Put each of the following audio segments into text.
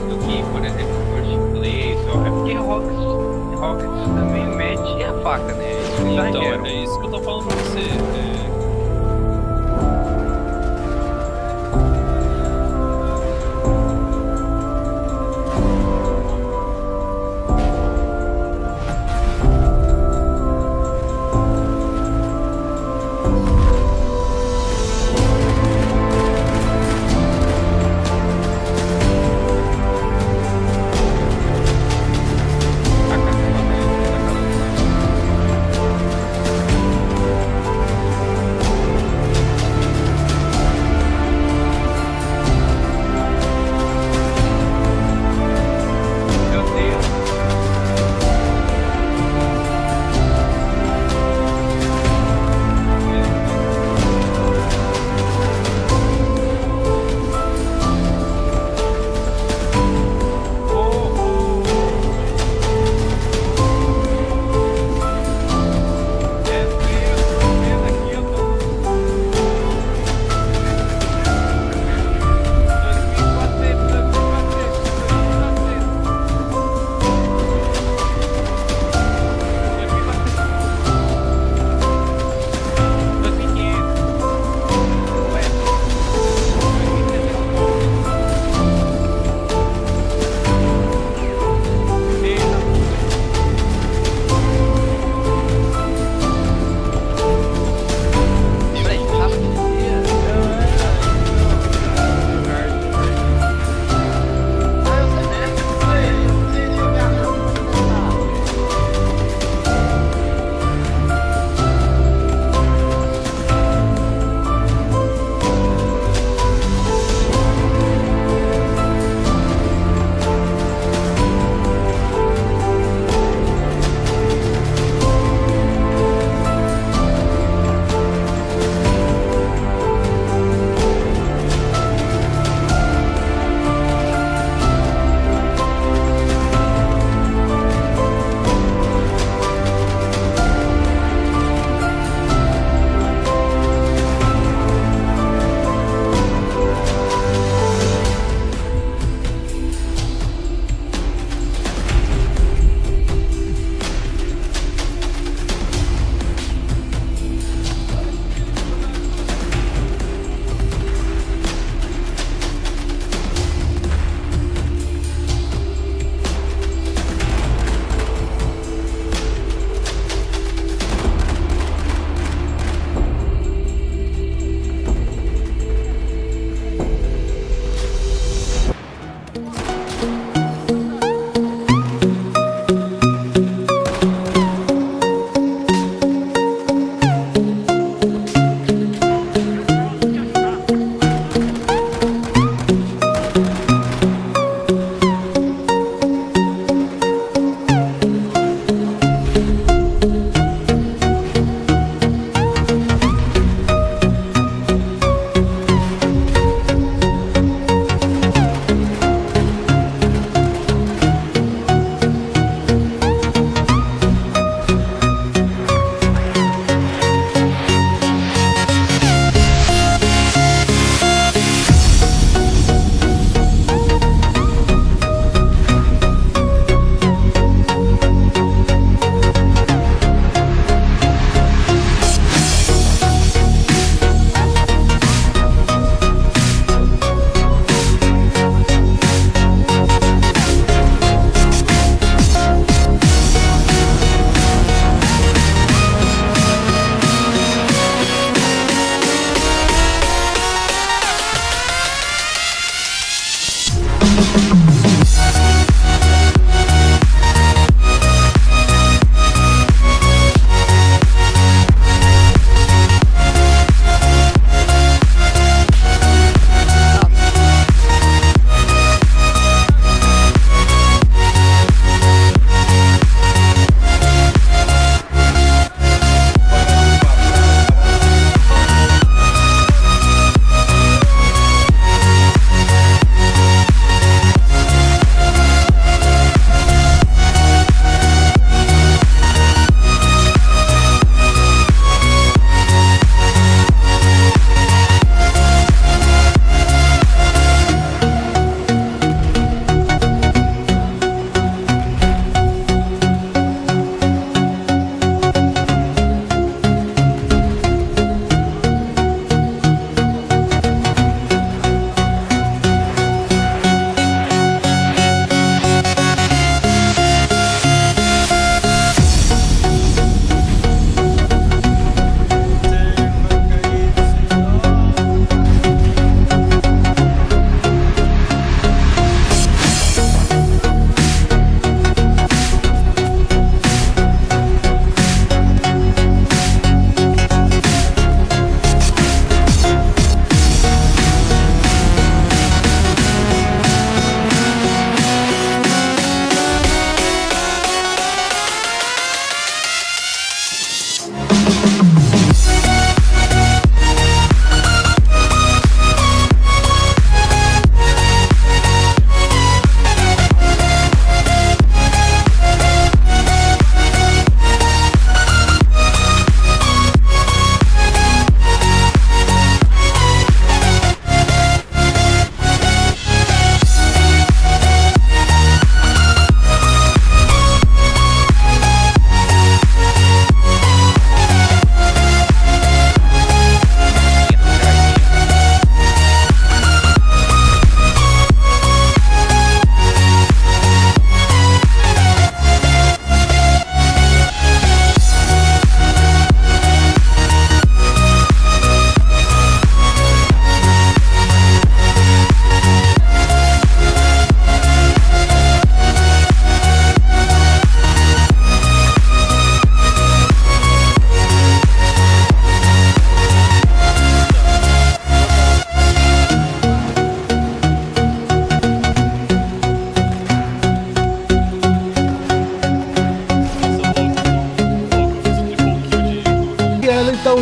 mais do que, por exemplo, First Place. Ou... É porque Rockets, Rockets também mete a faca, né? Então, é isso que eu tô falando pra você. é,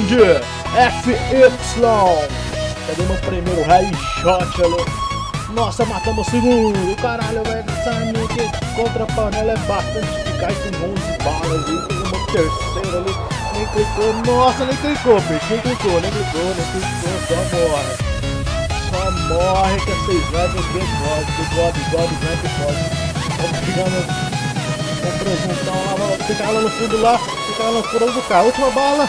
FY. Cadê meu primeiro headshot ali? Nossa, matamos o segundo. Caralho, velho, sabe que contra a panela é bastante eficaz com 11 balas. E uma terceira ali. Nem clicou. Nossa, nem clicou, bicho. Nem clicou, nem clicou, nem clicou. Só morre. Só morre que vocês vai ver que God, God, God, God. Vamos tirando o presuntão lá, fica lá no fundo lá, fica lá no fundo do carro. Última bala.